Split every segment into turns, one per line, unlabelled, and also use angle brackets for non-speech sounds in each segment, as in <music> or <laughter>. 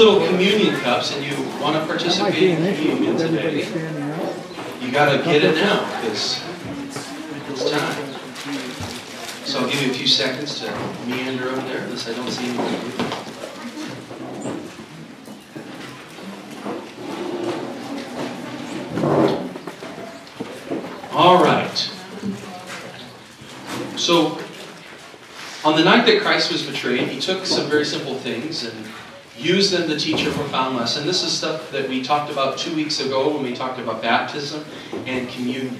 little communion cups and you want to participate in communion today, you got to get it now because it's time. So I'll give you a few seconds to meander over there, unless I don't see anyone. All right. So, on the night that Christ was betrayed, he took some very simple things and used them to teach a profound lesson. This is stuff that we talked about two weeks ago when we talked about baptism and communion.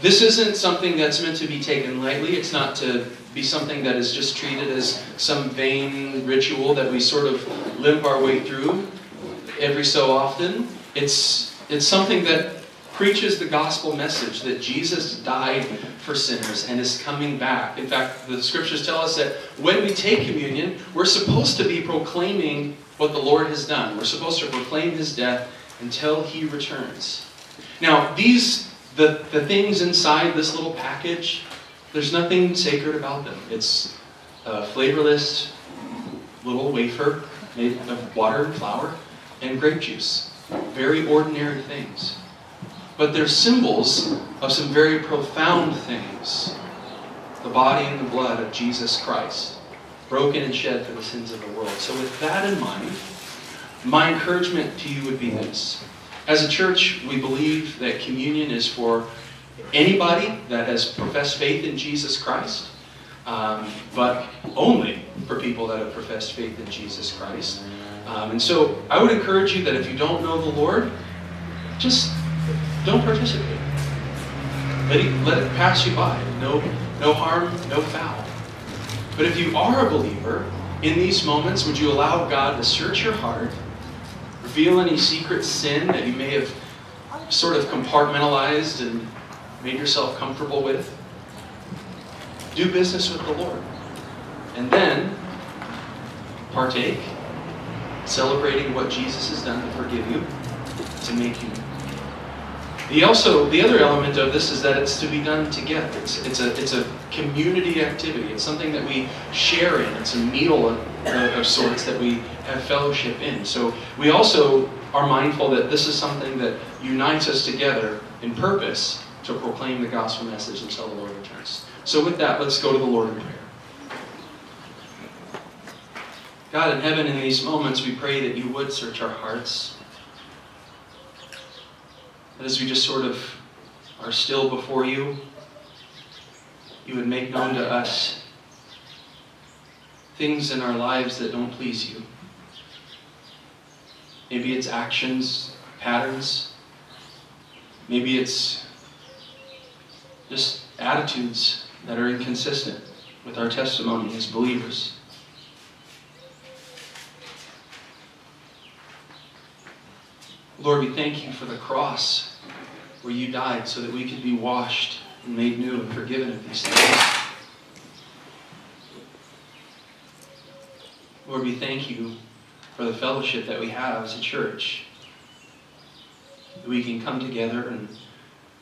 This isn't something that's meant to be taken lightly. It's not to be something that is just treated as some vain ritual that we sort of limp our way through every so often. It's, it's something that preaches the gospel message that Jesus died for sinners and is coming back. In fact, the scriptures tell us that when we take communion, we're supposed to be proclaiming what the Lord has done. We're supposed to proclaim his death until he returns. Now, these the, the things inside this little package, there's nothing sacred about them. It's a flavorless little wafer made of water and flour and grape juice. Very ordinary things. But they're symbols of some very profound things. The body and the blood of Jesus Christ, broken and shed for the sins of the world. So, with that in mind, my encouragement to you would be this. As a church, we believe that communion is for anybody that has professed faith in Jesus Christ, um, but only for people that have professed faith in Jesus Christ. Um, and so I would encourage you that if you don't know the Lord, just don't participate. Let it, let it pass you by. No, no harm, no foul. But if you are a believer, in these moments, would you allow God to search your heart, reveal any secret sin that you may have sort of compartmentalized and made yourself comfortable with? Do business with the Lord. And then partake, celebrating what Jesus has done to forgive you, to make you. The also the other element of this is that it's to be done together. It's, it's a it's a community activity. It's something that we share in. It's a meal of, of sorts that we have fellowship in. So we also are mindful that this is something that unites us together in purpose to proclaim the gospel message until the Lord returns. So with that, let's go to the Lord in prayer. God in heaven, in these moments, we pray that you would search our hearts. That as we just sort of are still before you, you would make known to us things in our lives that don't please you. Maybe it's actions, patterns. Maybe it's just attitudes that are inconsistent with our testimony as believers. Lord, we thank you for the cross where you died so that we could be washed and made new and forgiven of these things. Lord, we thank you for the fellowship that we have as a church. That we can come together and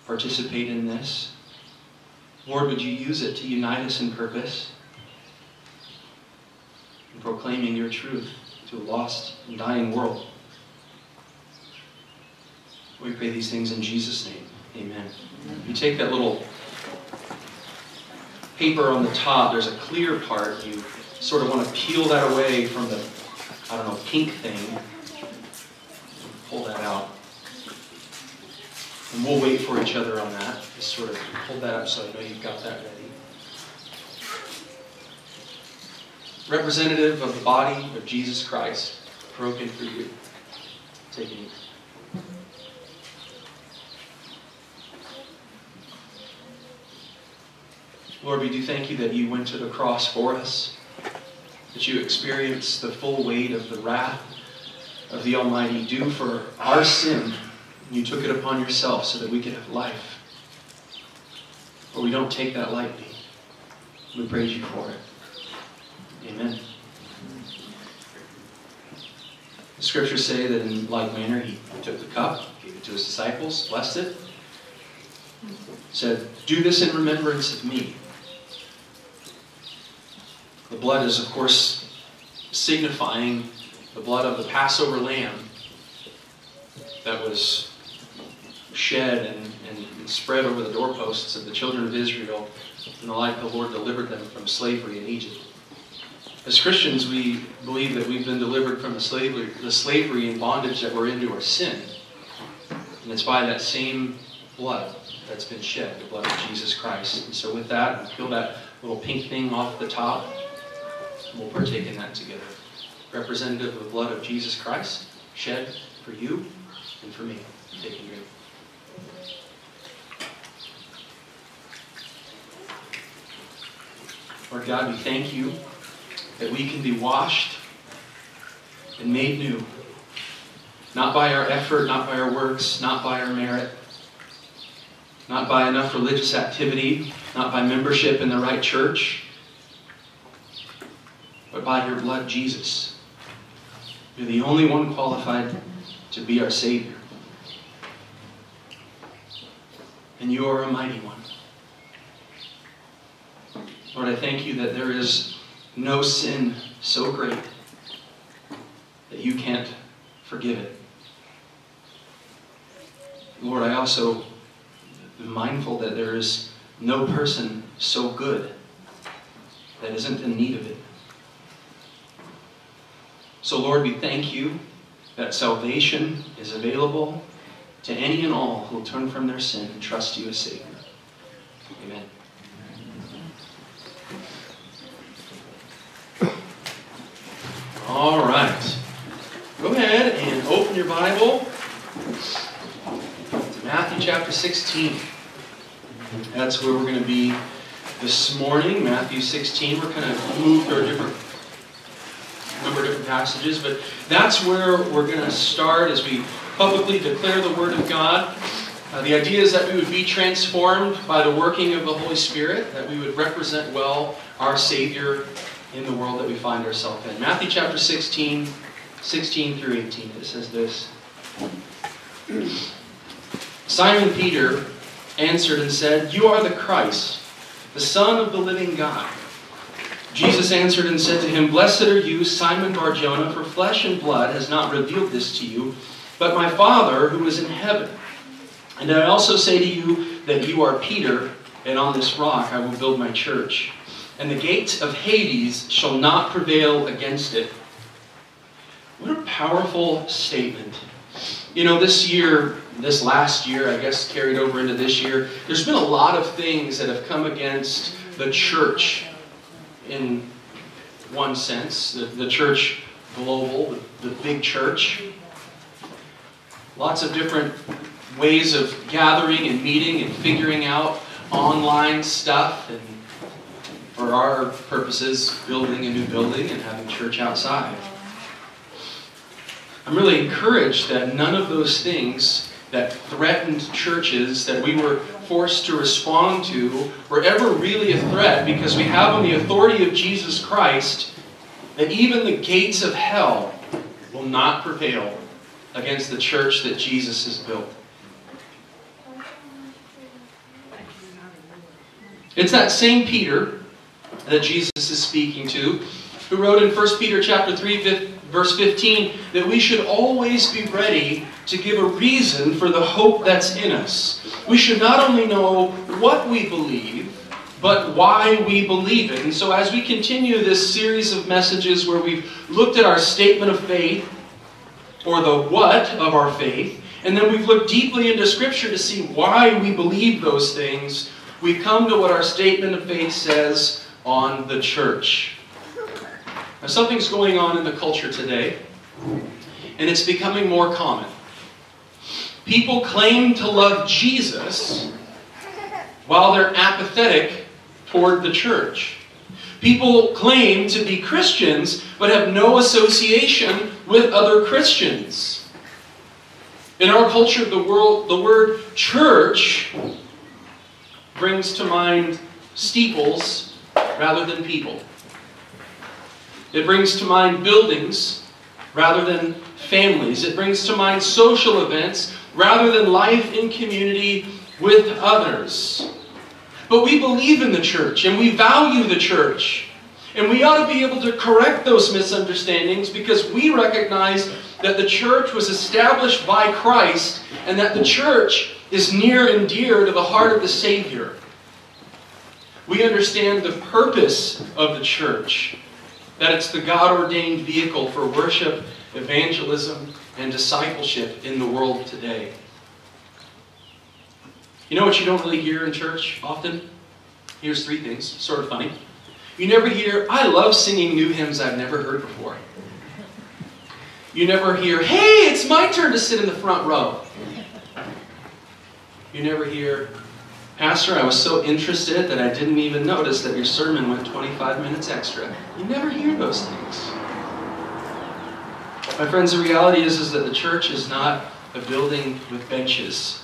participate in this. Lord, would you use it to unite us in purpose in proclaiming your truth to a lost and dying world? We pray these things in Jesus' name. Amen. You take that little paper on the top, there's a clear part. You sort of want to peel that away from the, I don't know, pink thing. Pull that out. And we'll wait for each other on that. Just sort of hold that up so I know you've got that ready. Representative of the body of Jesus Christ, broken for you. Taking it. Lord, we do thank you that you went to the cross for us, that you experienced the full weight of the wrath of the Almighty due for our sin. You took it upon yourself so that we could have life. But we don't take that lightly. We praise you for it. Amen. The scriptures say that in like manner he took the cup, gave it to his disciples, blessed it, said, Do this in remembrance of me. The blood is, of course, signifying the blood of the Passover lamb that was shed and, and, and spread over the doorposts of the children of Israel in the life the Lord delivered them from slavery in Egypt. As Christians, we believe that we've been delivered from the slavery, the slavery and bondage that we're into our sin. And it's by that same blood that's been shed, the blood of Jesus Christ. And so with that, peel that little pink thing off the top. We'll partake in that together. Representative of the blood of Jesus Christ, shed for you and for me. Take and drink. Lord God, we thank you that we can be washed and made new. Not by our effort, not by our works, not by our merit, not by enough religious activity, not by membership in the right church, but by your blood, Jesus. You're the only one qualified to be our Savior. And you are a mighty one. Lord, I thank you that there is no sin so great that you can't forgive it. Lord, I also am mindful that there is no person so good that isn't in need of it. So, Lord, we thank you that salvation is available to any and all who will turn from their sin and trust you as Savior. Amen. All right. Go ahead and open your Bible to Matthew chapter 16. That's where we're going to be this morning. Matthew 16. We're kind of move through a different passages, but that's where we're going to start as we publicly declare the Word of God. Uh, the idea is that we would be transformed by the working of the Holy Spirit, that we would represent well our Savior in the world that we find ourselves in. Matthew chapter 16, 16 through 18, it says this Simon Peter answered and said, You are the Christ, the Son of the living God. Jesus answered and said to him, Blessed are you, Simon Barjona, for flesh and blood has not revealed this to you, but my Father who is in heaven. And I also say to you that you are Peter, and on this rock I will build my church and the gates of Hades shall not prevail against it. What a powerful statement. You know, this year, this last year, I guess carried over into this year, there's been a lot of things that have come against the church in one sense, the, the church global, the, the big church. Lots of different ways of gathering and meeting and figuring out online stuff and for our purposes, building a new building and having church outside. I'm really encouraged that none of those things that threatened churches that we were forced to respond to were ever really a threat because we have on the authority of Jesus Christ that even the gates of hell will not prevail against the church that Jesus has built. It's that same Peter that Jesus is speaking to, who wrote in 1 Peter chapter 3, verse 15, that we should always be ready to give a reason for the hope that's in us. We should not only know what we believe, but why we believe it. And so as we continue this series of messages where we've looked at our statement of faith, or the what of our faith, and then we've looked deeply into Scripture to see why we believe those things, we come to what our statement of faith says on the church. Now, something's going on in the culture today, and it's becoming more common. People claim to love Jesus while they're apathetic toward the church. People claim to be Christians but have no association with other Christians. In our culture, the, world, the word church brings to mind steeples rather than people. It brings to mind buildings rather than families. It brings to mind social events rather than life in community with others. But we believe in the church and we value the church. And we ought to be able to correct those misunderstandings because we recognize that the church was established by Christ and that the church is near and dear to the heart of the Savior. We understand the purpose of the church, that it's the God ordained vehicle for worship, evangelism, and discipleship in the world today. You know what you don't really hear in church often? Here's three things, sort of funny. You never hear, I love singing new hymns I've never heard before. You never hear, hey, it's my turn to sit in the front row. You never hear, Pastor, I was so interested that I didn't even notice that your sermon went 25 minutes extra. You never hear those things. My friends, the reality is, is that the church is not a building with benches.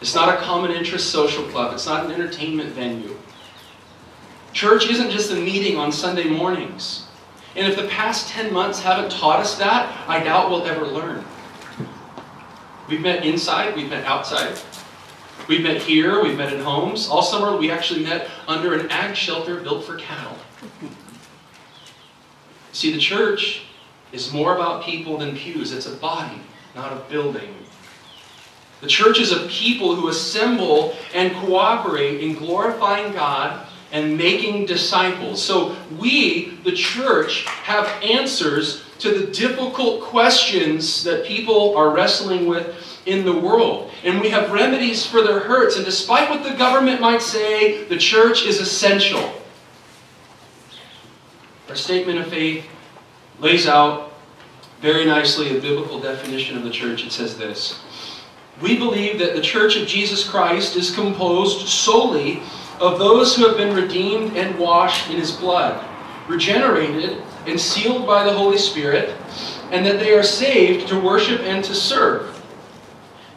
It's not a common interest social club. It's not an entertainment venue. Church isn't just a meeting on Sunday mornings. And if the past 10 months haven't taught us that, I doubt we'll ever learn. We've met inside, we've met outside. We've met here, we've met in homes. All summer we actually met under an ag shelter built for cattle. See, the church is more about people than pews. It's a body, not a building. The church is a people who assemble and cooperate in glorifying God and making disciples. So we, the church, have answers to the difficult questions that people are wrestling with in the world. And we have remedies for their hurts. And despite what the government might say, the church is essential. Our statement of faith lays out very nicely a biblical definition of the church. It says this We believe that the church of Jesus Christ is composed solely of those who have been redeemed and washed in his blood, regenerated and sealed by the Holy Spirit, and that they are saved to worship and to serve.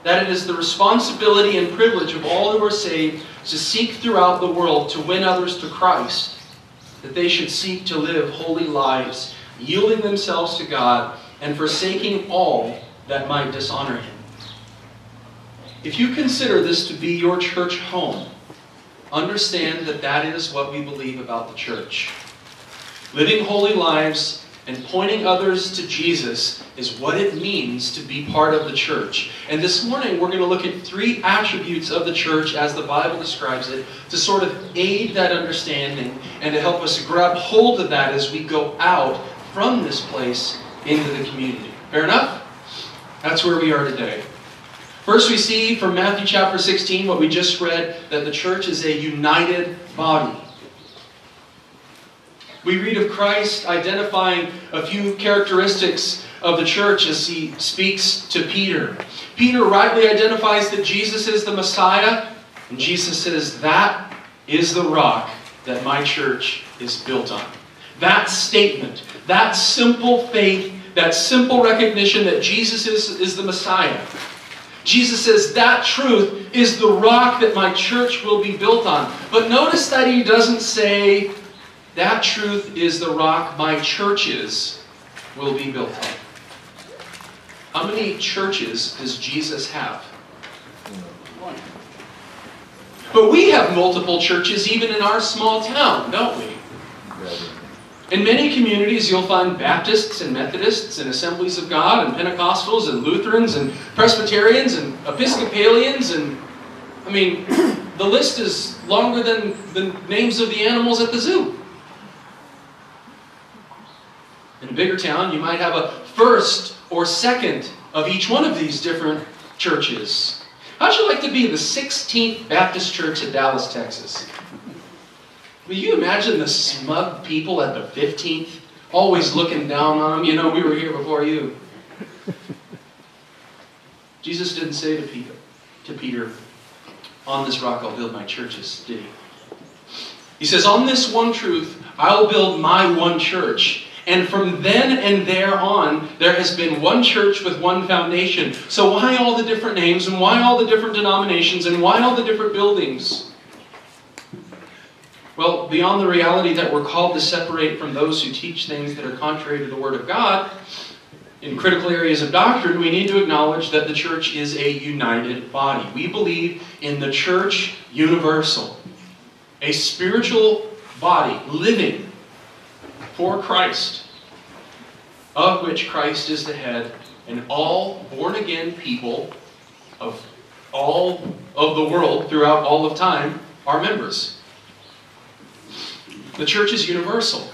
That it is the responsibility and privilege of all who are saved to seek throughout the world to win others to Christ, that they should seek to live holy lives, yielding themselves to God and forsaking all that might dishonor Him. If you consider this to be your church home, understand that that is what we believe about the church. Living holy lives and pointing others to Jesus is what it means to be part of the church. And this morning we're going to look at three attributes of the church as the Bible describes it to sort of aid that understanding and to help us grab hold of that as we go out from this place into the community. Fair enough? That's where we are today. First, we see from Matthew chapter 16, what we just read, that the church is a united body. We read of Christ identifying a few characteristics of the church as he speaks to Peter. Peter rightly identifies that Jesus is the Messiah, and Jesus says, That is the rock that my church is built on. That statement, that simple faith, that simple recognition that Jesus is, is the Messiah Jesus says that truth is the rock that my church will be built on. But notice that he doesn't say that truth is the rock my churches will be built on. How many churches does Jesus have? One. But we have multiple churches even in our small town, don't we? In many communities, you'll find Baptists and Methodists and Assemblies of God and Pentecostals and Lutherans and Presbyterians and Episcopalians and, I mean, <clears throat> the list is longer than the names of the animals at the zoo. In a bigger town, you might have a first or second of each one of these different churches. How'd you like to be the 16th Baptist Church in Dallas, Texas? Will you imagine the smug people at the 15th always looking down on them? You know, we were here before you. Jesus didn't say to Peter, to Peter, on this rock I'll build my churches, did he? He says, on this one truth, I'll build my one church. And from then and there on, there has been one church with one foundation. So why all the different names, and why all the different denominations, and why all the different buildings? Well, beyond the reality that we're called to separate from those who teach things that are contrary to the Word of God, in critical areas of doctrine, we need to acknowledge that the church is a united body. We believe in the church universal, a spiritual body living for Christ, of which Christ is the head, and all born again people of all of the world throughout all of time are members. The church is universal.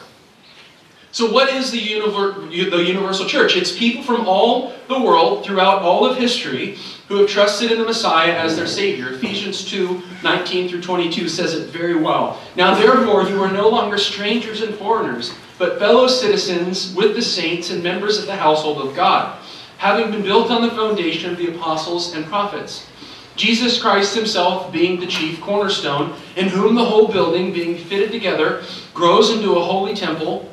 So, what is the, univer- the universal church? It's people from all the world throughout all of history who have trusted in the Messiah as their Savior. Ephesians 2 19 through 22 says it very well. Now, therefore, you are no longer strangers and foreigners, but fellow citizens with the saints and members of the household of God, having been built on the foundation of the apostles and prophets. Jesus Christ himself being the chief cornerstone, in whom the whole building, being fitted together, grows into a holy temple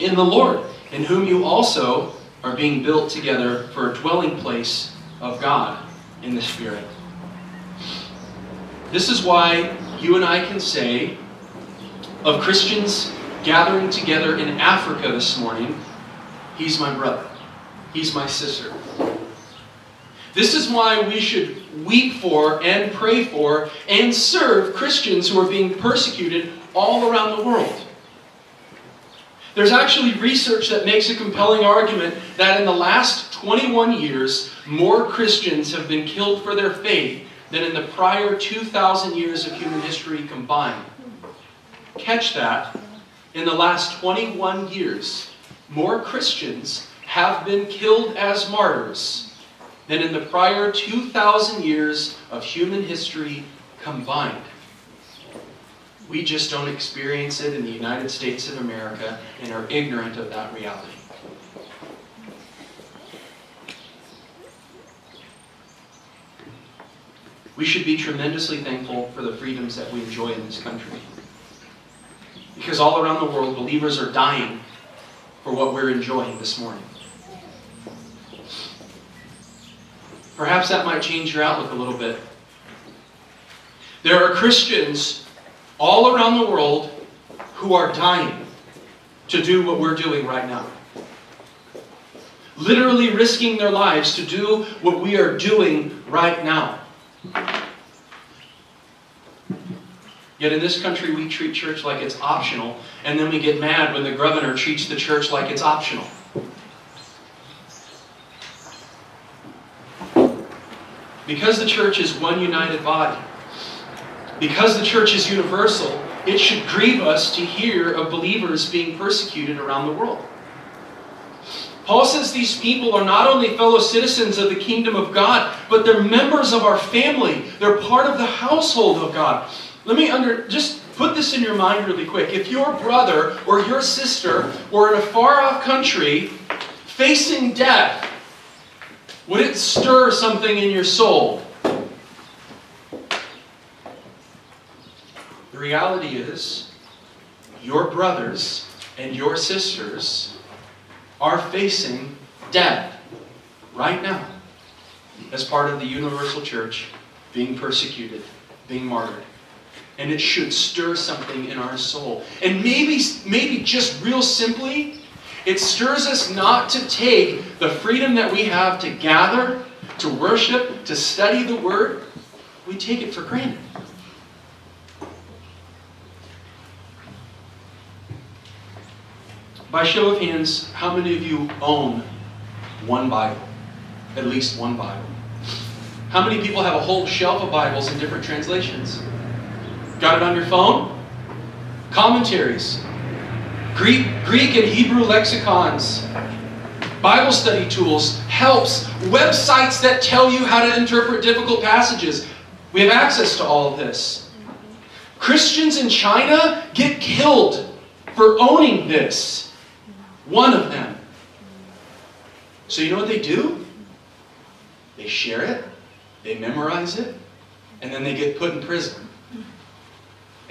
in the Lord, in whom you also are being built together for a dwelling place of God in the Spirit. This is why you and I can say of Christians gathering together in Africa this morning, He's my brother, He's my sister. This is why we should weep for and pray for and serve Christians who are being persecuted all around the world. There's actually research that makes a compelling argument that in the last 21 years, more Christians have been killed for their faith than in the prior 2,000 years of human history combined. Catch that. In the last 21 years, more Christians have been killed as martyrs than in the prior 2,000 years of human history combined. We just don't experience it in the United States of America and are ignorant of that reality. We should be tremendously thankful for the freedoms that we enjoy in this country. Because all around the world, believers are dying for what we're enjoying this morning. Perhaps that might change your outlook a little bit. There are Christians all around the world who are dying to do what we're doing right now. Literally risking their lives to do what we are doing right now. Yet in this country, we treat church like it's optional, and then we get mad when the governor treats the church like it's optional. Because the church is one united body, because the church is universal, it should grieve us to hear of believers being persecuted around the world. Paul says these people are not only fellow citizens of the kingdom of God, but they're members of our family. They're part of the household of God. Let me under just put this in your mind really quick. If your brother or your sister were in a far off country facing death, would it stir something in your soul? The reality is, your brothers and your sisters are facing death right now as part of the universal church being persecuted, being martyred. And it should stir something in our soul. And maybe, maybe just real simply, it stirs us not to take the freedom that we have to gather, to worship, to study the Word. We take it for granted. By show of hands, how many of you own one Bible? At least one Bible. How many people have a whole shelf of Bibles in different translations? Got it on your phone? Commentaries, Greek, Greek and Hebrew lexicons, Bible study tools, helps, websites that tell you how to interpret difficult passages. We have access to all of this. Christians in China get killed for owning this. One of them. So you know what they do? They share it, they memorize it, and then they get put in prison.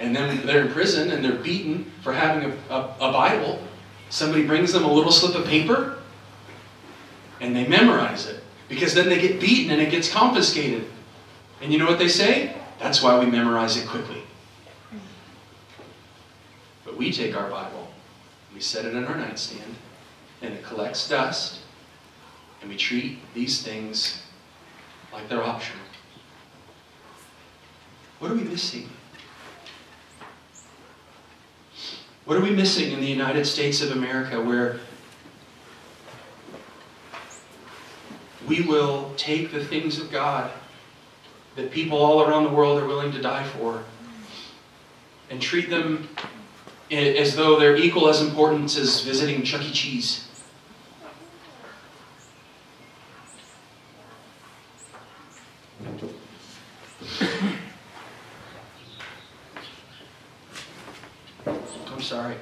And then they're in prison and they're beaten for having a, a, a Bible. Somebody brings them a little slip of paper and they memorize it because then they get beaten and it gets confiscated. And you know what they say? That's why we memorize it quickly. But we take our Bible we set it in our nightstand, and it collects dust, and we treat these things like they're optional. What are we missing? What are we missing in the United States of America where we will take the things of God that people all around the world are willing to die for and treat them as though they're equal as important as visiting Chuck E. Cheese. I'm sorry.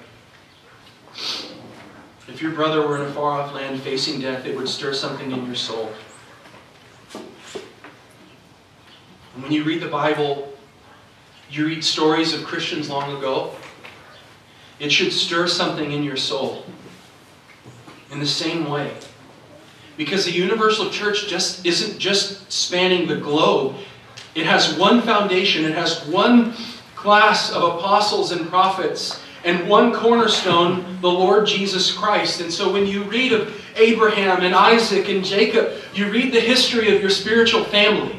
If your brother were in a far off land facing death, it would stir something in your soul. And when you read the Bible, you read stories of Christians long ago, it should stir something in your soul in the same way. Because the universal church just isn't just spanning the globe. It has one foundation, it has one class of apostles and prophets, and one cornerstone, the Lord Jesus Christ. And so when you read of Abraham and Isaac and Jacob, you read the history of your spiritual family.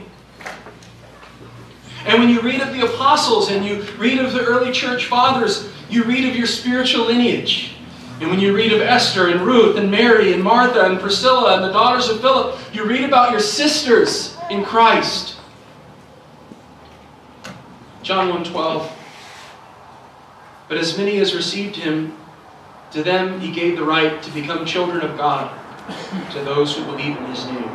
And when you read of the apostles and you read of the early church fathers, you read of your spiritual lineage. And when you read of Esther and Ruth and Mary and Martha and Priscilla and the daughters of Philip, you read about your sisters in Christ. John 1:12 But as many as received him to them he gave the right to become children of God to those who believe in his name.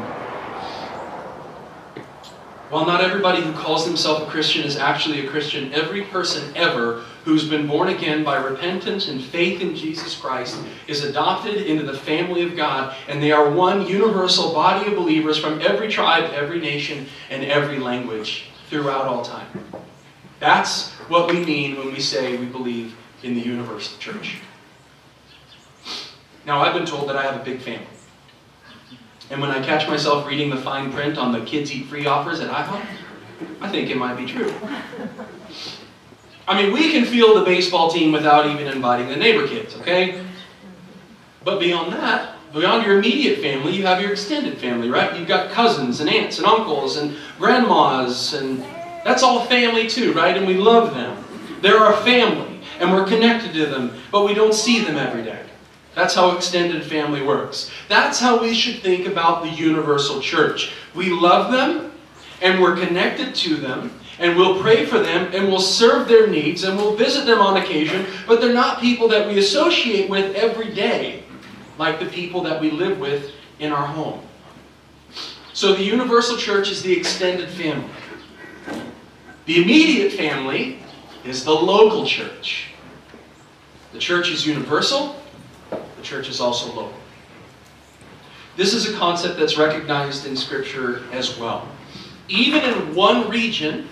While not everybody who calls himself a Christian is actually a Christian, every person ever who's been born again by repentance and faith in Jesus Christ is adopted into the family of God, and they are one universal body of believers from every tribe, every nation, and every language throughout all time. That's what we mean when we say we believe in the universal church. Now, I've been told that I have a big family. And when I catch myself reading the fine print on the kids eat free offers at IHOP, I think it might be true. I mean, we can field a baseball team without even inviting the neighbor kids, okay? But beyond that, beyond your immediate family, you have your extended family, right? You've got cousins and aunts and uncles and grandmas, and that's all family too, right? And we love them. They're our family, and we're connected to them, but we don't see them every day. That's how extended family works. That's how we should think about the universal church. We love them, and we're connected to them, and we'll pray for them, and we'll serve their needs, and we'll visit them on occasion, but they're not people that we associate with every day, like the people that we live with in our home. So the universal church is the extended family. The immediate family is the local church. The church is universal, the church is also local. This is a concept that's recognized in Scripture as well. Even in one region,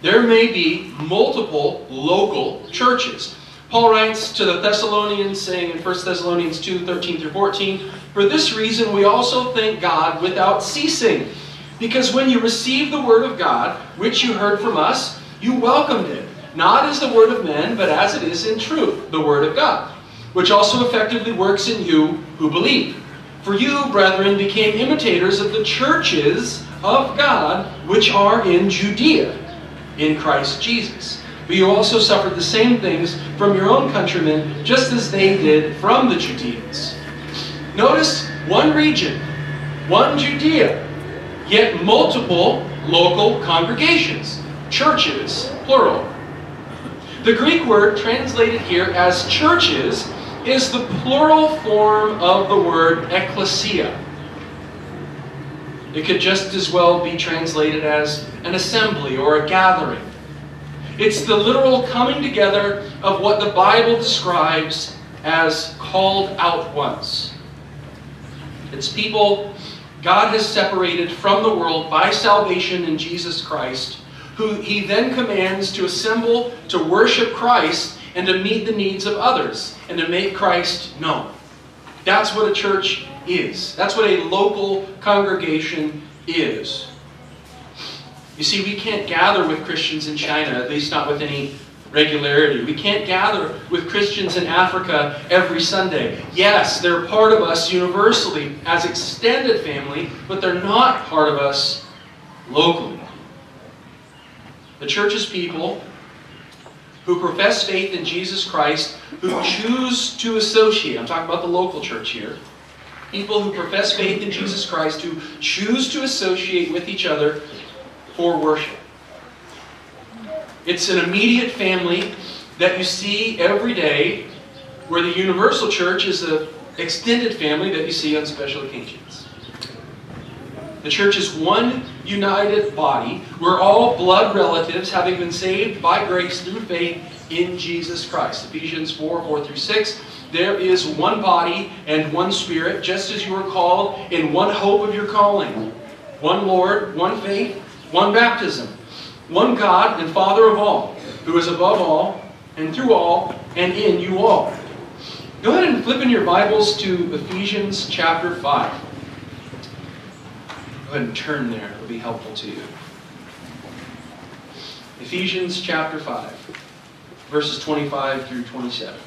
there may be multiple local churches. Paul writes to the Thessalonians, saying in 1 Thessalonians 2 13 through 14, For this reason we also thank God without ceasing. Because when you received the word of God, which you heard from us, you welcomed it, not as the word of men, but as it is in truth, the word of God which also effectively works in you who believe. For you, brethren, became imitators of the churches of God which are in Judea, in Christ Jesus. But you also suffered the same things from your own countrymen, just as they did from the Judeans. Notice one region, one Judea, yet multiple local congregations, churches, plural. The Greek word translated here as churches is the plural form of the word ecclesia. It could just as well be translated as an assembly or a gathering. It's the literal coming together of what the Bible describes as called out ones. It's people God has separated from the world by salvation in Jesus Christ, who he then commands to assemble to worship Christ and to meet the needs of others and to make Christ known. That's what a church is. That's what a local congregation is. You see, we can't gather with Christians in China, at least not with any regularity. We can't gather with Christians in Africa every Sunday. Yes, they're part of us universally as extended family, but they're not part of us locally. The church is people who profess faith in Jesus Christ, who choose to associate. I'm talking about the local church here. People who profess faith in Jesus Christ, who choose to associate with each other for worship. It's an immediate family that you see every day, where the universal church is an extended family that you see on special occasions. The church is one united body. We're all blood relatives, having been saved by grace through faith in Jesus Christ. Ephesians 4 4 through 6. There is one body and one spirit, just as you were called in one hope of your calling. One Lord, one faith, one baptism, one God and Father of all, who is above all, and through all, and in you all. Go ahead and flip in your Bibles to Ephesians chapter 5 Go ahead and turn there. It'll be helpful to you. Ephesians chapter 5, verses 25 through 27. It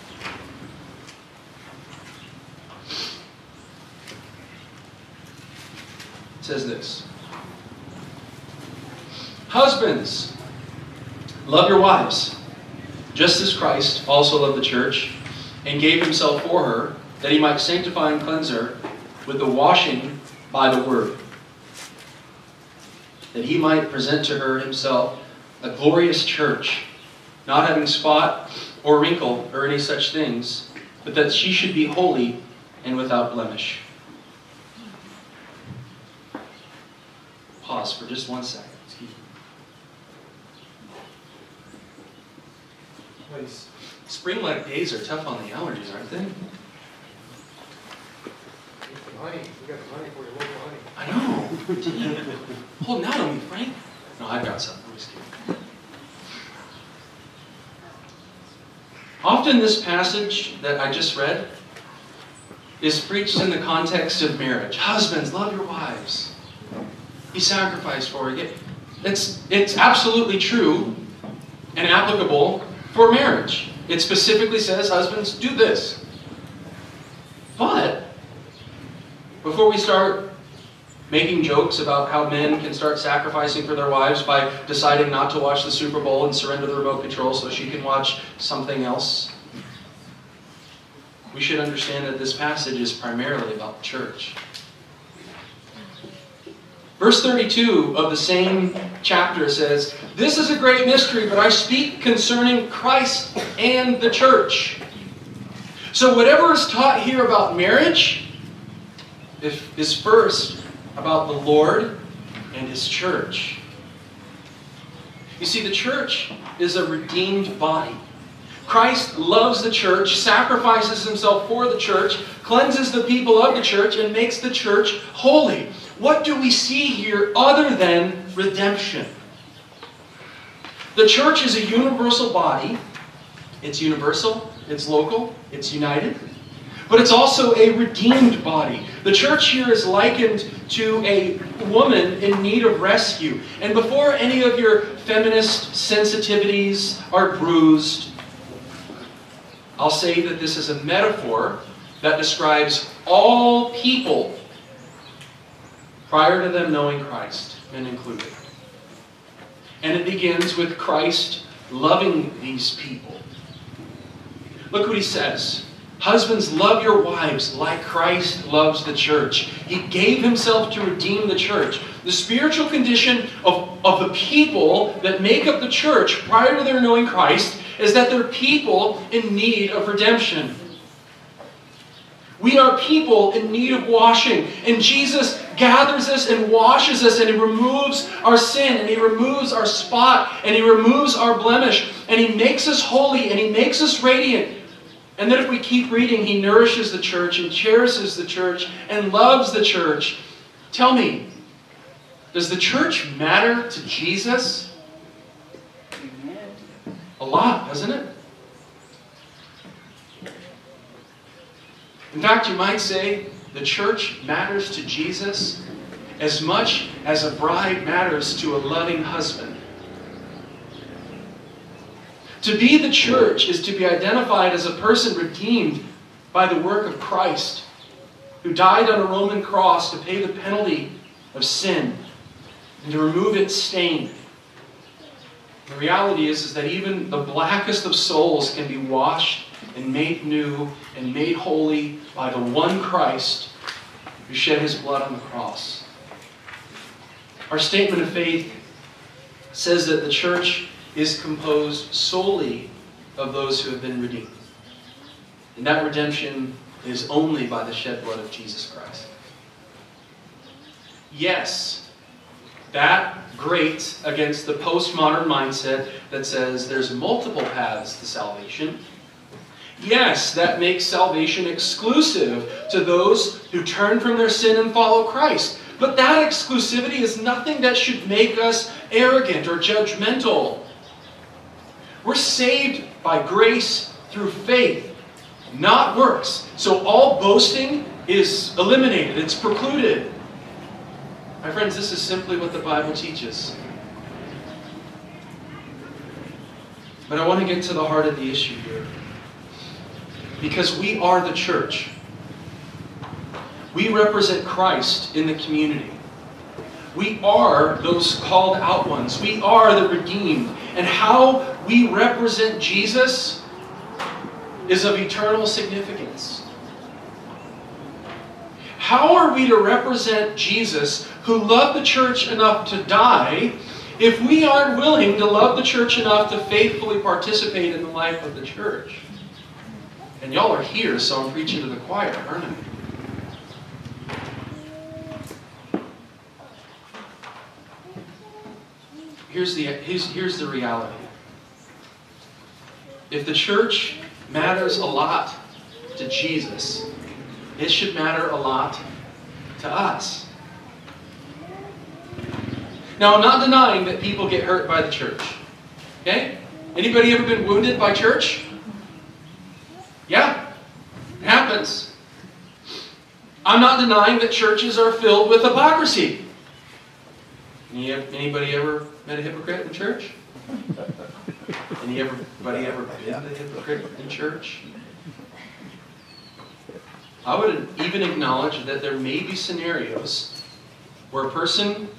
says this Husbands, love your wives, just as Christ also loved the church and gave himself for her, that he might sanctify and cleanse her with the washing by the word that he might present to her himself a glorious church, not having spot or wrinkle or any such things, but that she should be holy and without blemish. Pause for just one second. Spring-like days are tough on the allergies, aren't they?
Honey, we got the money for your local honey.
I know. Holding out on me, Frank. No, I've got some. I'm just kidding. Often, this passage that I just read is preached in the context of marriage. Husbands, love your wives. He sacrificed for it. It's, it's absolutely true and applicable for marriage. It specifically says, husbands, do this. But before we start making jokes about how men can start sacrificing for their wives by deciding not to watch the Super Bowl and surrender the remote control so she can watch something else, we should understand that this passage is primarily about the church. Verse 32 of the same chapter says, This is a great mystery, but I speak concerning Christ and the church. So, whatever is taught here about marriage, is first about the Lord and His church. You see, the church is a redeemed body. Christ loves the church, sacrifices himself for the church, cleanses the people of the church, and makes the church holy. What do we see here other than redemption? The church is a universal body. It's universal, it's local, it's united but it's also a redeemed body. The church here is likened to a woman in need of rescue. And before any of your feminist sensitivities are bruised, I'll say that this is a metaphor that describes all people prior to them knowing Christ, men included. And it begins with Christ loving these people. Look what he says Husbands, love your wives like Christ loves the church. He gave himself to redeem the church. The spiritual condition of, of the people that make up the church prior to their knowing Christ is that they're people in need of redemption. We are people in need of washing. And Jesus gathers us and washes us, and He removes our sin, and He removes our spot, and He removes our blemish, and He makes us holy, and He makes us radiant. And then if we keep reading, he nourishes the church and cherishes the church and loves the church. Tell me, does the church matter to Jesus? A lot, doesn't it? In fact, you might say the church matters to Jesus as much as a bride matters to a loving husband. To be the church is to be identified as a person redeemed by the work of Christ, who died on a Roman cross to pay the penalty of sin and to remove its stain. The reality is, is that even the blackest of souls can be washed and made new and made holy by the one Christ who shed his blood on the cross. Our statement of faith says that the church is composed solely of those who have been redeemed. And that redemption is only by the shed blood of Jesus Christ. Yes, that grates against the postmodern mindset that says there's multiple paths to salvation. Yes, that makes salvation exclusive to those who turn from their sin and follow Christ. But that exclusivity is nothing that should make us arrogant or judgmental. We're saved by grace through faith, not works. So all boasting is eliminated, it's precluded. My friends, this is simply what the Bible teaches. But I want to get to the heart of the issue here. Because we are the church. We represent Christ in the community. We are those called out ones. We are the redeemed. And how we represent Jesus is of eternal significance. How are we to represent Jesus who loved the church enough to die if we aren't willing to love the church enough to faithfully participate in the life of the church? And y'all are here, so I'm preaching to the choir, aren't I? Here's the, here's, here's the reality. If the church matters a lot to Jesus, it should matter a lot to us. Now, I'm not denying that people get hurt by the church. Okay? Anybody ever been wounded by church? Yeah, it happens. I'm not denying that churches are filled with hypocrisy. Anybody ever met a hypocrite in church? Anybody ever been a hypocrite in church? I would even acknowledge that there may be scenarios where a person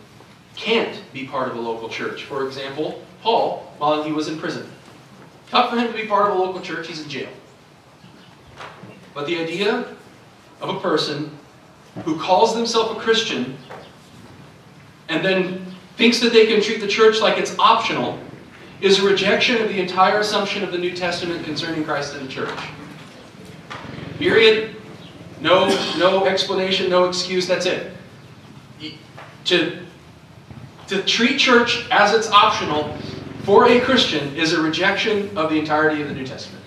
can't be part of a local church. For example, Paul, while he was in prison. Tough for him to be part of a local church, he's in jail. But the idea of a person who calls themselves a Christian and then thinks that they can treat the church like it's optional is a rejection of the entire assumption of the New Testament concerning Christ and the church. Period. No, no explanation, no excuse, that's it. To, to treat church as it's optional for a Christian is a rejection of the entirety of the New Testament.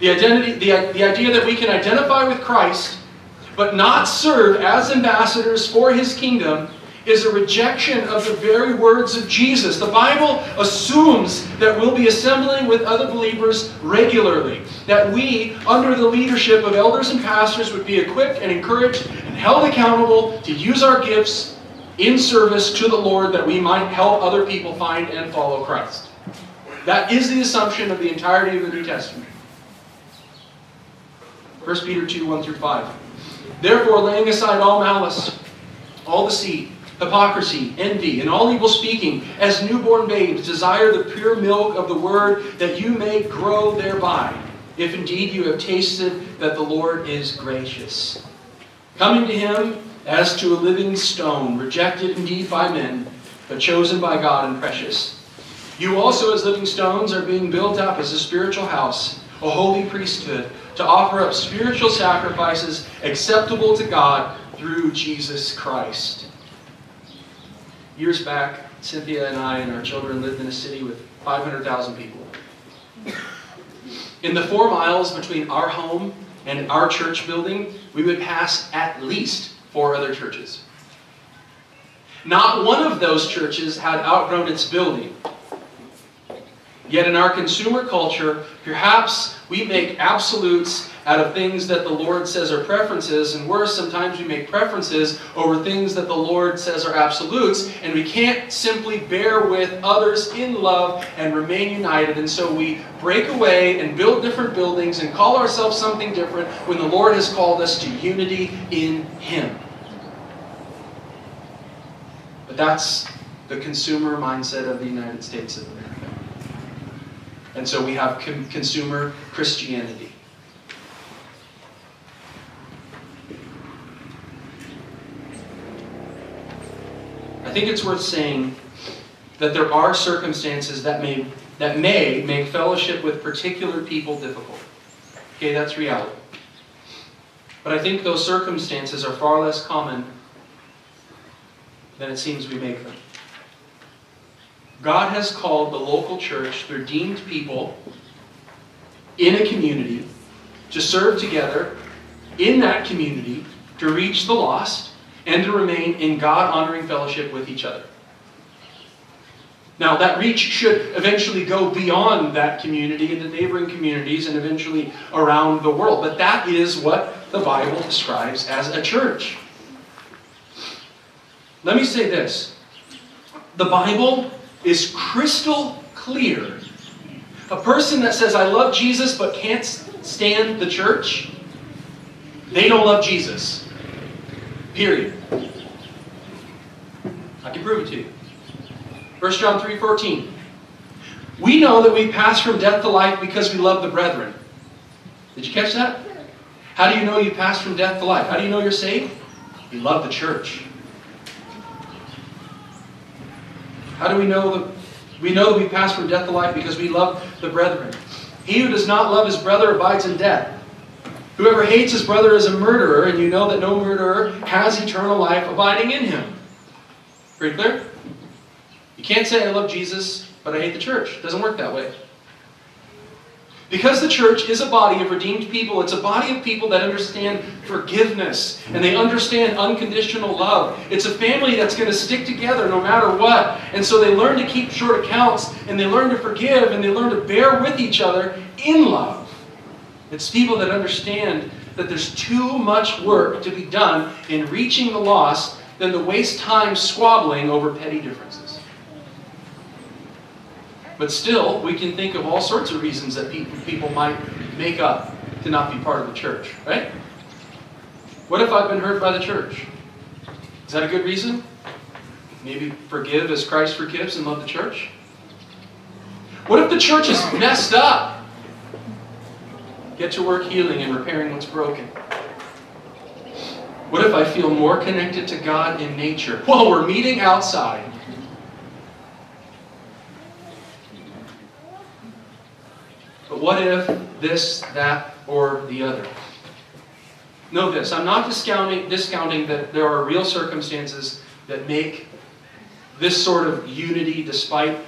The, identity, the, the idea that we can identify with Christ but not serve as ambassadors for his kingdom is a rejection of the very words of Jesus. The Bible assumes that we'll be assembling with other believers regularly, that we, under the leadership of elders and pastors, would be equipped and encouraged and held accountable to use our gifts in service to the Lord that we might help other people find and follow Christ. That is the assumption of the entirety of the New Testament. 1 Peter 2 1 through 5. Therefore, laying aside all malice, all deceit, hypocrisy, envy, and all evil speaking, as newborn babes, desire the pure milk of the word that you may grow thereby, if indeed you have tasted that the Lord is gracious. Coming to him as to a living stone, rejected indeed by men, but chosen by God and precious. You also, as living stones, are being built up as a spiritual house, a holy priesthood, to offer up spiritual sacrifices acceptable to God through Jesus Christ. Years back, Cynthia and I and our children lived in a city with 500,000 people. In the four miles between our home and our church building, we would pass at least four other churches. Not one of those churches had outgrown its building. Yet in our consumer culture, perhaps we make absolutes out of things that the Lord says are preferences, and worse, sometimes we make preferences over things that the Lord says are absolutes, and we can't simply bear with others in love and remain united, and so we break away and build different buildings and call ourselves something different when the Lord has called us to unity in Him. But that's the consumer mindset of the United States of America. And so we have con- consumer Christianity. I think it's worth saying that there are circumstances that may, that may make fellowship with particular people difficult. Okay, that's reality. But I think those circumstances are far less common than it seems we make them. God has called the local church, the redeemed people, in a community to serve together in that community to reach the lost and to remain in God honoring fellowship with each other. Now, that reach should eventually go beyond that community into neighboring communities and eventually around the world. But that is what the Bible describes as a church. Let me say this the Bible is crystal clear. A person that says, I love Jesus but can't stand the church, they don't love Jesus. Period. I can prove it to you. 1 John 3:14. We know that we pass from death to life because we love the brethren. Did you catch that? How do you know you pass from death to life? How do you know you're saved? You love the church. How do we know that we know that we pass from death to life because we love the brethren? He who does not love his brother abides in death. Whoever hates his brother is a murderer, and you know that no murderer has eternal life abiding in him. Pretty clear? You can't say I love Jesus, but I hate the church. It doesn't work that way. Because the church is a body of redeemed people, it's a body of people that understand forgiveness and they understand unconditional love. It's a family that's going to stick together no matter what. And so they learn to keep short accounts and they learn to forgive and they learn to bear with each other in love. It's people that understand that there's too much work to be done in reaching the lost than to waste time squabbling over petty differences. But still, we can think of all sorts of reasons that people, might make up to not be part of the church, right? What if I've been hurt by the church? Is that a good reason? Maybe forgive as Christ forgives and love the church? What if the church is messed up? Get to work healing and repairing what's broken. What if I feel more connected to God in nature? Well, we're meeting outside. But what if this, that, or the other? Know this I'm not discounting, discounting that there are real circumstances that make this sort of unity, despite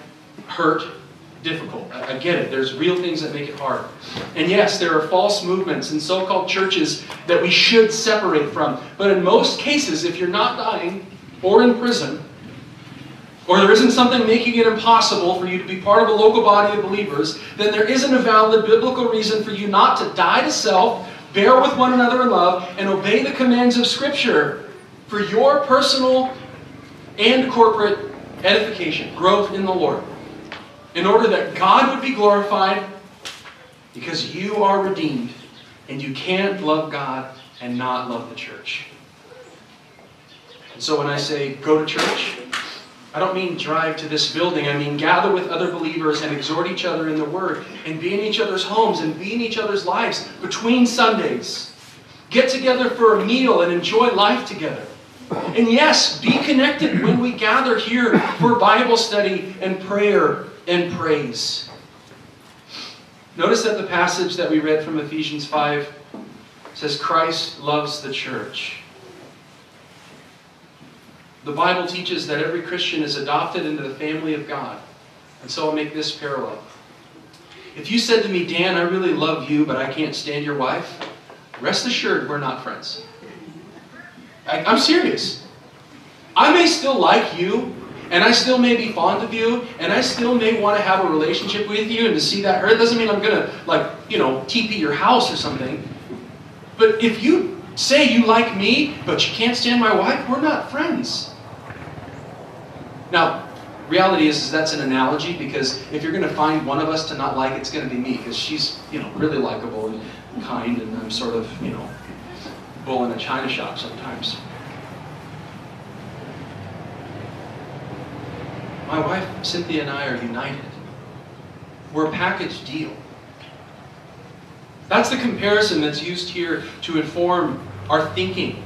hurt, difficult. I, I get it. There's real things that make it hard. And yes, there are false movements and so called churches that we should separate from. But in most cases, if you're not dying or in prison, or there isn't something making it impossible for you to be part of a local body of believers, then there isn't a valid biblical reason for you not to die to self, bear with one another in love, and obey the commands of Scripture for your personal and corporate edification, growth in the Lord, in order that God would be glorified because you are redeemed and you can't love God and not love the church. And so when I say go to church, I don't mean drive to this building. I mean gather with other believers and exhort each other in the Word and be in each other's homes and be in each other's lives between Sundays. Get together for a meal and enjoy life together. And yes, be connected when we gather here for Bible study and prayer and praise. Notice that the passage that we read from Ephesians 5 says Christ loves the church. The Bible teaches that every Christian is adopted into the family of God. And so I'll make this parallel. If you said to me, Dan, I really love you, but I can't stand your wife, rest assured we're not friends. I, am serious. I may still like you, and I still may be fond of you, and I still may want to have a relationship with you, and to see that hurt doesn't mean I'm going to, like, you know, TP your house or something. But if you say you like me, but you can't stand my wife, we're not friends. Now, reality is, is that's an analogy because if you're going to find one of us to not like, it's going to be me because she's, you know, really likable and kind, and I'm sort of, you know, bull in a china shop sometimes. My wife, Cynthia and I are united. We're a package deal. That's the comparison that's used here to inform our thinking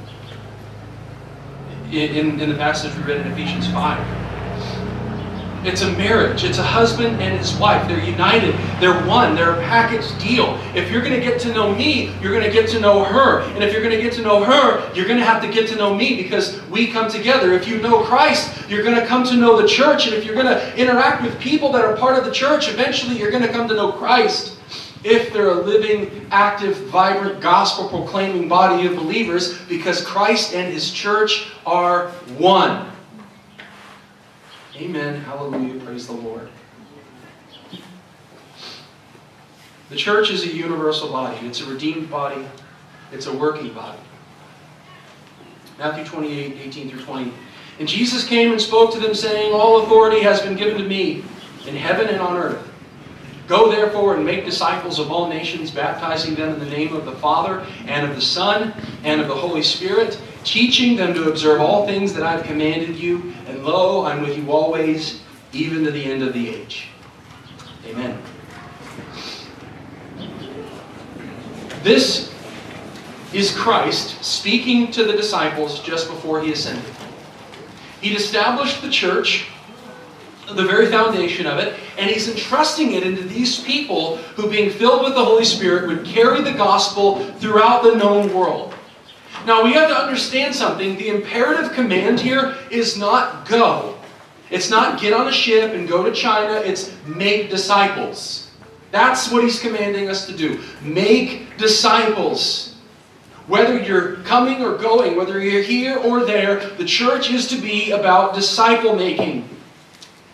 in, in, in the passage we read in Ephesians 5. It's a marriage. It's a husband and his wife. They're united. They're one. They're a package deal. If you're going to get to know me, you're going to get to know her. And if you're going to get to know her, you're going to have to get to know me because we come together. If you know Christ, you're going to come to know the church. And if you're going to interact with people that are part of the church, eventually you're going to come to know Christ. If they're a living, active, vibrant, gospel proclaiming body of believers, because Christ and his church are one. Amen. Hallelujah. Praise the Lord. The church is a universal body. It's a redeemed body. It's a working body. Matthew 28, 18 through 20. And Jesus came and spoke to them, saying, All authority has been given to me in heaven and on earth. Go therefore and make disciples of all nations, baptizing them in the name of the Father, and of the Son, and of the Holy Spirit, teaching them to observe all things that I've commanded you. And lo, I'm with you always, even to the end of the age. Amen. This is Christ speaking to the disciples just before he ascended. He'd established the church, the very foundation of it, and he's entrusting it into these people who, being filled with the Holy Spirit, would carry the gospel throughout the known world. Now, we have to understand something. The imperative command here is not go. It's not get on a ship and go to China. It's make disciples. That's what he's commanding us to do. Make disciples. Whether you're coming or going, whether you're here or there, the church is to be about disciple making.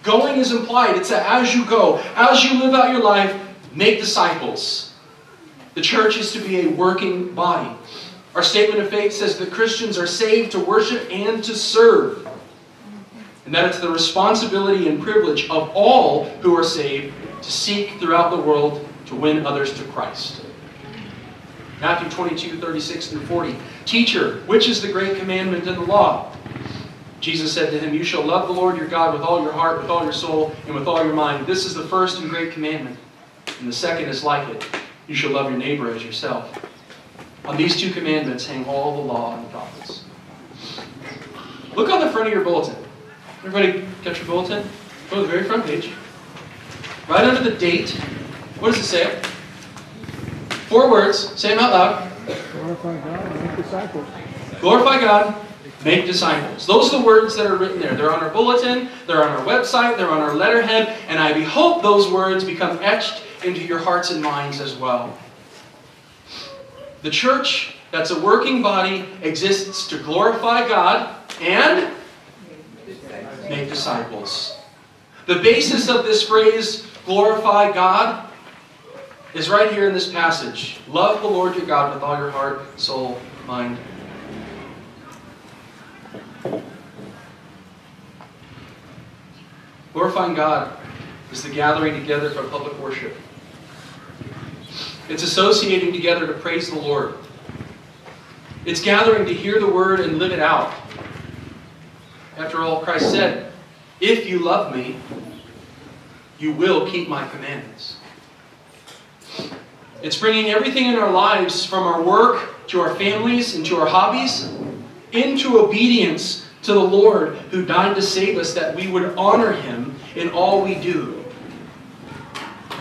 Going is implied. It's a, as you go, as you live out your life, make disciples. The church is to be a working body. Our statement of faith says that Christians are saved to worship and to serve. And that it's the responsibility and privilege of all who are saved to seek throughout the world to win others to Christ. Matthew 22, 36 through 40. Teacher, which is the great commandment in the law? Jesus said to him, You shall love the Lord your God with all your heart, with all your soul, and with all your mind. This is the first and great commandment. And the second is like it. You shall love your neighbor as yourself. On these two commandments hang all the law and the prophets. Look on the front of your bulletin. Everybody got your bulletin? Go to the very front page. Right under the date. What does it say? Four words. Say them out loud.
Glorify God and make disciples.
Glorify God, make disciples. Those are the words that are written there. They're on our bulletin, they're on our website, they're on our letterhead, and I hope those words become etched into your hearts and minds as well. The church, that's a working body, exists to glorify God and make disciples. The basis of this phrase, glorify God, is right here in this passage. Love the Lord your God with all your heart, soul, mind. Glorifying God is the gathering together for public worship. It's associating together to praise the Lord. It's gathering to hear the word and live it out. After all, Christ said, If you love me, you will keep my commandments. It's bringing everything in our lives, from our work to our families and to our hobbies, into obedience to the Lord who died to save us, that we would honor Him in all we do.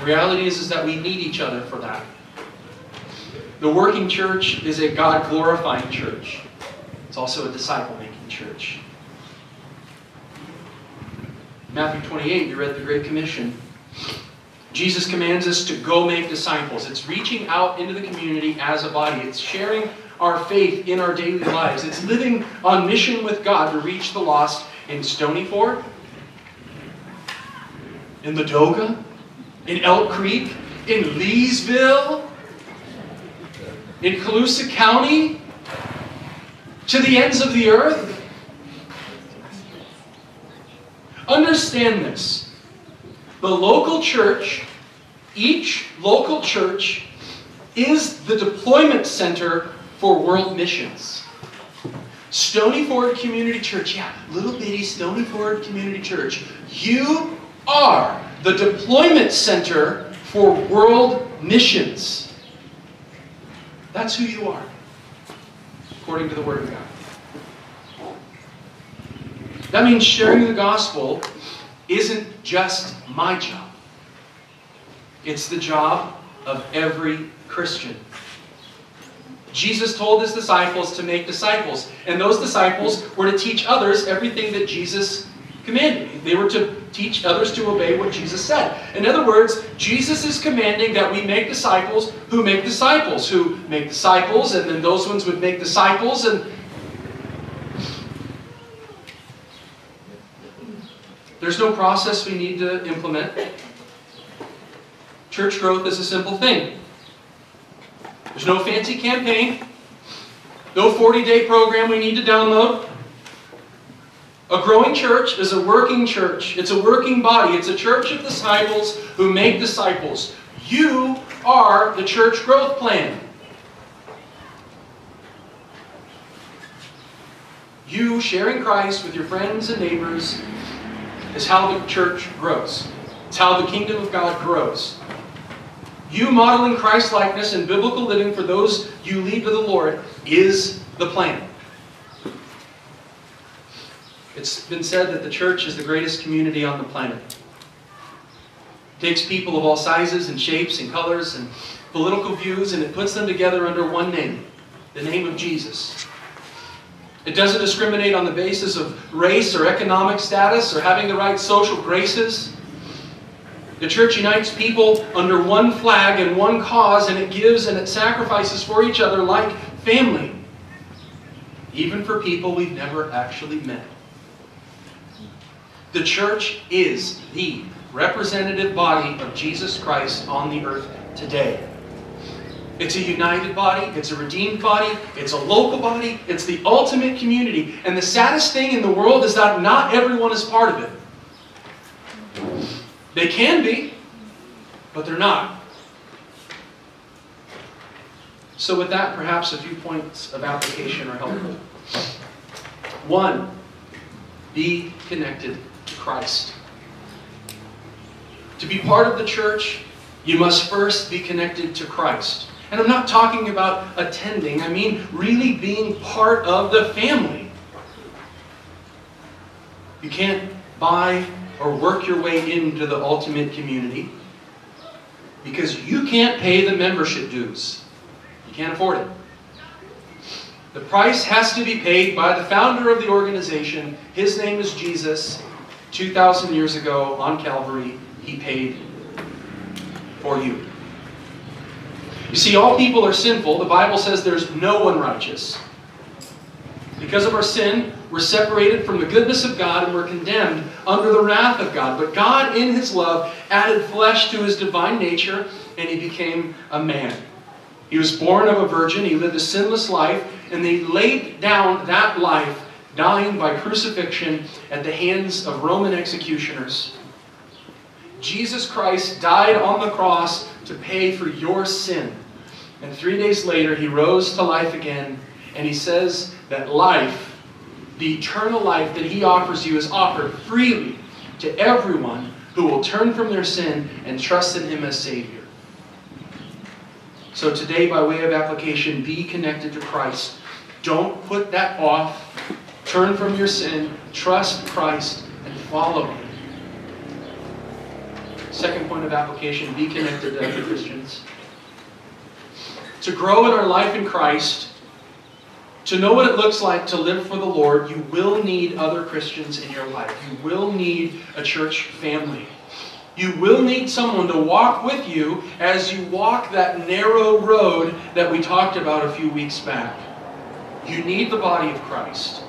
The reality is, is that we need each other for that. The working church is a God glorifying church, it's also a disciple making church. Matthew 28, you read the Great Commission. Jesus commands us to go make disciples. It's reaching out into the community as a body. It's sharing our faith in our daily lives. It's living on mission with God to reach the lost in Stony Stonyford, in Ladoga, in Elk Creek, in Leesville, in Colusa County, to the ends of the earth. Understand this. The local church, each local church, is the deployment center for world missions. Stonyford Community Church, yeah, little bitty Stonyford Community Church. You are the deployment center for world missions. That's who you are, according to the Word of God. That means sharing the gospel isn't just my job, it's the job of every Christian. Jesus told his disciples to make disciples, and those disciples were to teach others everything that Jesus commanded. They were to teach others to obey what Jesus said. In other words, Jesus is commanding that we make disciples who make disciples, who make disciples, and then those ones would make disciples, and there's no process we need to implement. Church growth is a simple thing. There's no fancy campaign, no 40 day program we need to download. A growing church is a working church. It's a working body. It's a church of disciples who make disciples. You are the church growth plan. You sharing Christ with your friends and neighbors is how the church grows. It's how the kingdom of God grows. You modeling Christ likeness and biblical living for those you lead to the Lord is the plan. It's been said that the church is the greatest community on the planet. It takes people of all sizes and shapes and colors and political views and it puts them together under one name, the name of Jesus. It doesn't discriminate on the basis of race or economic status or having the right social graces. The church unites people under one flag and one cause, and it gives and it sacrifices for each other like family, even for people we've never actually met. The church is the representative body of Jesus Christ on the earth today. It's a united body, it's a redeemed body, it's a local body, it's the ultimate community. And the saddest thing in the world is that not everyone is part of it. They can be, but they're not. So, with that, perhaps a few points of application are helpful. One, be connected to Christ. To be part of the church, you must first be connected to Christ. And I'm not talking about attending, I mean really being part of the family. You can't buy or work your way into the ultimate community because you can't pay the membership dues. You can't afford it. The price has to be paid by the founder of the organization. His name is Jesus. 2,000 years ago on Calvary, he paid for you. You see, all people are sinful. The Bible says there's no one righteous. Because of our sin, we're separated from the goodness of God and we're condemned under the wrath of God. But God, in His love, added flesh to His divine nature and He became a man. He was born of a virgin, He lived a sinless life, and He laid down that life, dying by crucifixion at the hands of Roman executioners. Jesus Christ died on the cross to pay for your sin. And three days later, He rose to life again, and He says, that life, the eternal life that He offers you, is offered freely to everyone who will turn from their sin and trust in Him as Savior. So today, by way of application, be connected to Christ. Don't put that off. Turn from your sin, trust Christ, and follow Him. Second point of application be connected to other Christians. To grow in our life in Christ, to know what it looks like to live for the Lord, you will need other Christians in your life. You will need a church family. You will need someone to walk with you as you walk that narrow road that we talked about a few weeks back. You need the body of Christ,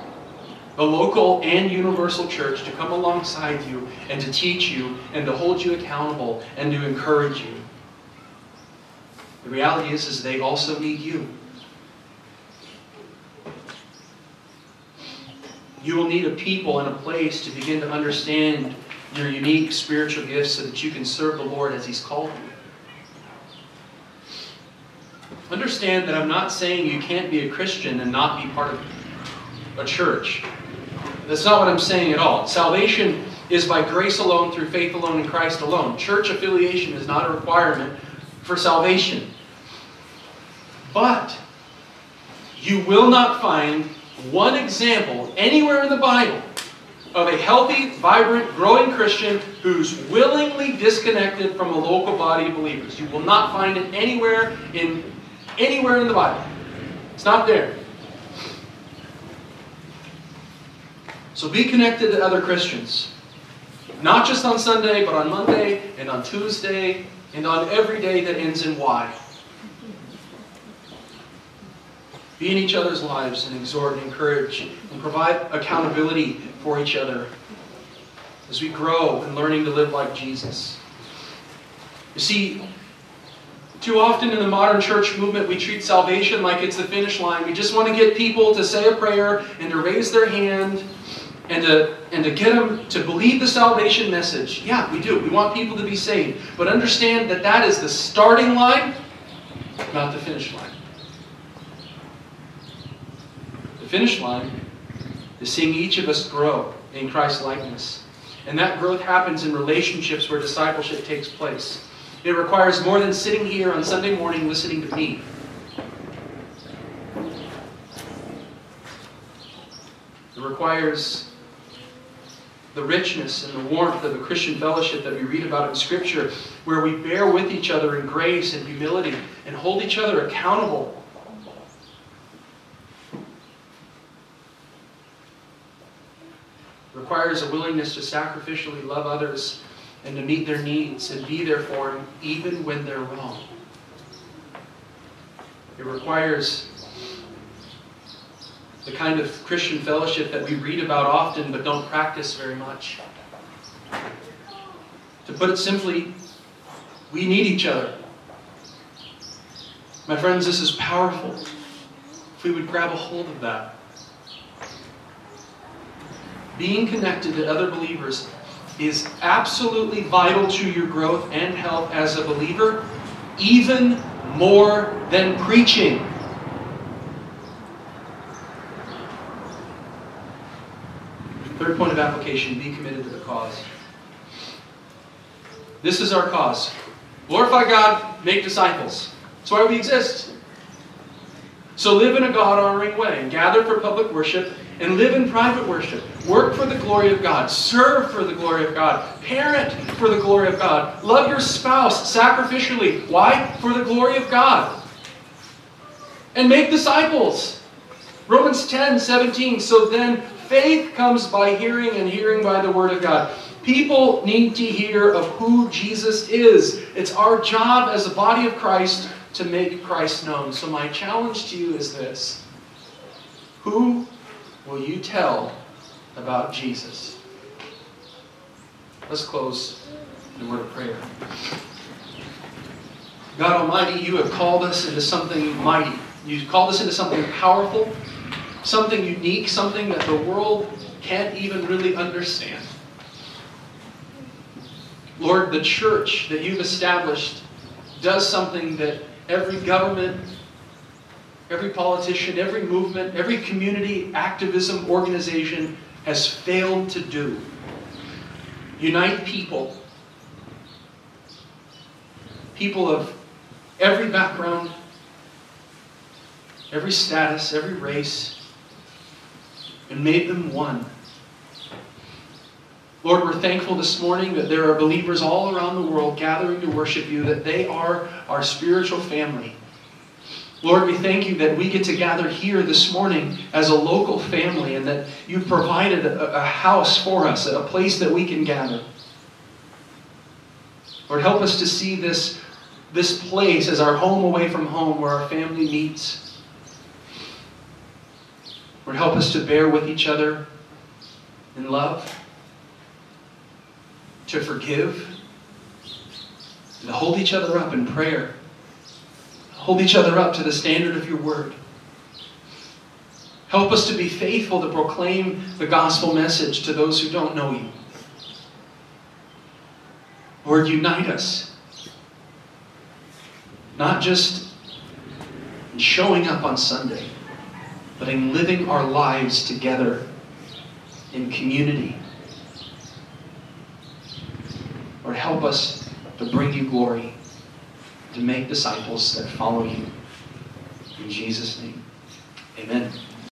the local and universal church, to come alongside you and to teach you and to hold you accountable and to encourage you. The reality is, is they also need you. You will need a people and a place to begin to understand your unique spiritual gifts so that you can serve the Lord as He's called you. Understand that I'm not saying you can't be a Christian and not be part of a church. That's not what I'm saying at all. Salvation is by grace alone, through faith alone, in Christ alone. Church affiliation is not a requirement for salvation. But you will not find one example anywhere in the Bible of a healthy, vibrant, growing Christian who's willingly disconnected from a local body of believers. You will not find it anywhere in anywhere in the Bible. It's not there. So be connected to other Christians. Not just on Sunday, but on Monday and on Tuesday and on every day that ends in Y. Be in each other's lives and exhort and encourage and provide accountability for each other as we grow in learning to live like Jesus. You see, too often in the modern church movement, we treat salvation like it's the finish line. We just want to get people to say a prayer and to raise their hand and to, and to get them to believe the salvation message. Yeah, we do. We want people to be saved. But understand that that is the starting line, not the finish line. The finish line is seeing each of us grow in Christ's likeness. And that growth happens in relationships where discipleship takes place. It requires more than sitting here on Sunday morning listening to me. It requires the richness and the warmth of a Christian fellowship that we read about in Scripture, where we bear with each other in grace and humility and hold each other accountable. Requires a willingness to sacrificially love others and to meet their needs and be there for them even when they're wrong. It requires the kind of Christian fellowship that we read about often but don't practice very much. To put it simply, we need each other. My friends, this is powerful. If we would grab a hold of that. Being connected to other believers is absolutely vital to your growth and health as a believer, even more than preaching. Third point of application be committed to the cause. This is our cause. Glorify God, make disciples. That's why we exist. So live in a God honoring way and gather for public worship and live in private worship. Work for the glory of God. Serve for the glory of God. Parent for the glory of God. Love your spouse sacrificially. Why? For the glory of God. And make disciples. Romans 10 17. So then Faith comes by hearing, and hearing by the Word of God. People need to hear of who Jesus is. It's our job as a body of Christ to make Christ known. So, my challenge to you is this Who will you tell about Jesus? Let's close in a word of prayer. God Almighty, you have called us into something mighty. You've called us into something powerful something unique, something that the world can't even really understand. Lord, the church that you've established does something that every government, every politician, every movement, every community activism organization has failed to do. Unite people. People of every background, every status, every race, and made them one. Lord, we're thankful this morning that there are believers all around the world gathering to worship you, that they are our spiritual family. Lord, we thank you that we get to gather here this morning as a local family and that you've provided a, a house for us, a place that we can gather. Lord, help us to see this, this place as our home away from home where our family meets Lord, help us to bear with each other in love, to forgive, to hold each other up in prayer, hold each other up to the standard of your word. Help us to be faithful to proclaim the gospel message to those who don't know you. Lord, unite us. Not just in showing up on Sunday, but in living our lives together in community. Lord, help us to bring you glory, to make disciples that follow you. In Jesus' name, amen.